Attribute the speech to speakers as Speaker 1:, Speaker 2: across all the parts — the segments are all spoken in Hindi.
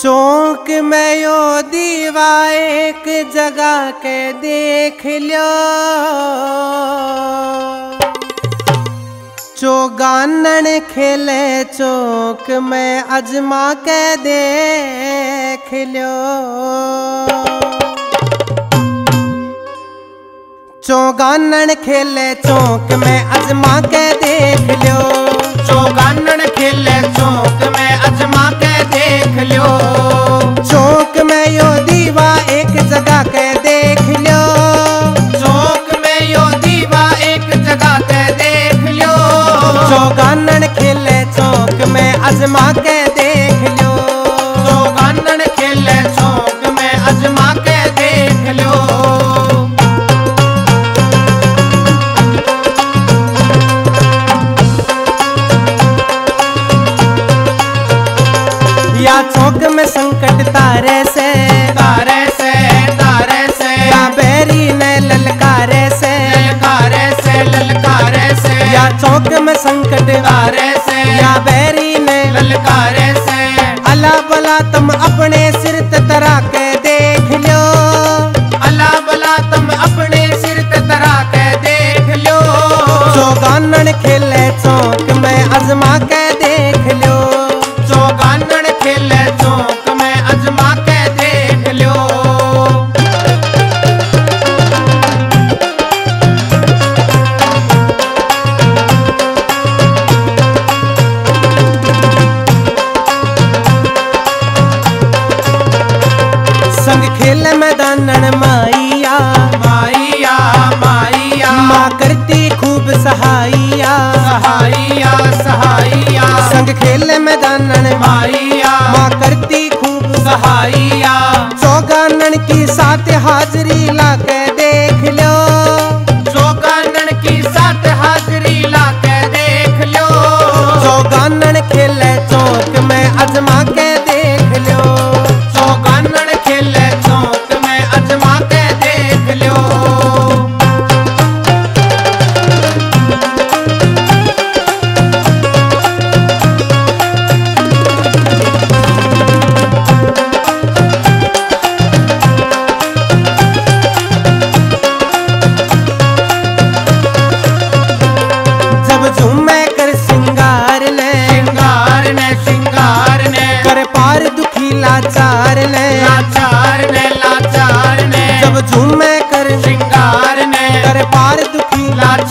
Speaker 1: चौक में यो दीवा एक जगह के देख लो। चौगानन खेले चौक में अजमा के देख लो। चौगानन खेले चौक में अजमा के जगह के देख लो।
Speaker 2: चौक में यो दीवा एक जगह के देख लो।
Speaker 1: चौगानन खेले चौक में अजमा के देख लो।
Speaker 2: चौगानन खेले चौक में अजमा के देख लो।
Speaker 1: या चौक में संकट तारे से चौक में संकट
Speaker 2: तारे से
Speaker 1: या बैरी ने
Speaker 2: ललकारे से।
Speaker 1: अला बला तुम अपने सिर तरा के देख लो।
Speaker 2: अला बला तुम अपने सिर तरा के देख लो।
Speaker 1: जो
Speaker 2: गान खेले चौक में अजमा के
Speaker 1: खेल
Speaker 2: मारिया।
Speaker 1: माँ करती खूब सहाइया चौगानन की साथ हाजरी लाके देख लो
Speaker 2: चौगानन की साथ हाजरी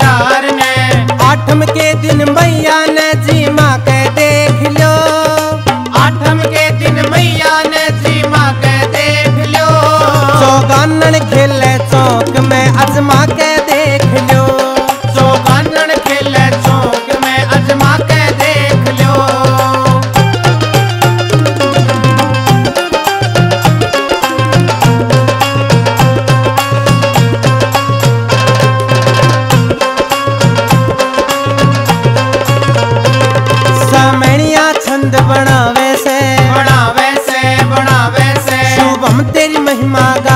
Speaker 2: दुखी ने।
Speaker 1: आठम के दिन मैया ने जी माँ के देख लो।
Speaker 2: आठम के दिन मैया ने सीमा के देख लो।
Speaker 1: चौगानन खेले चौक में अजमा के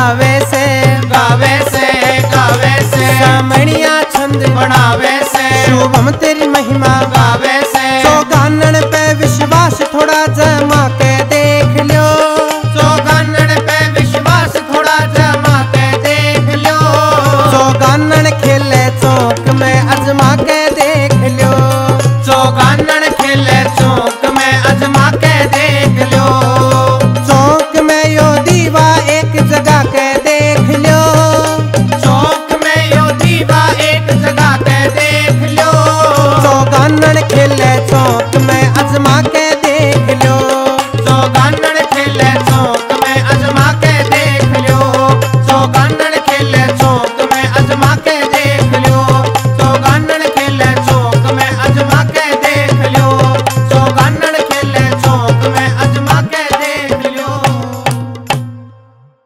Speaker 1: गावे से
Speaker 2: गावे से गावे से।
Speaker 1: सामणिया छंद
Speaker 2: बनावे से।
Speaker 1: शुभम तेरी महिमा।
Speaker 2: गावे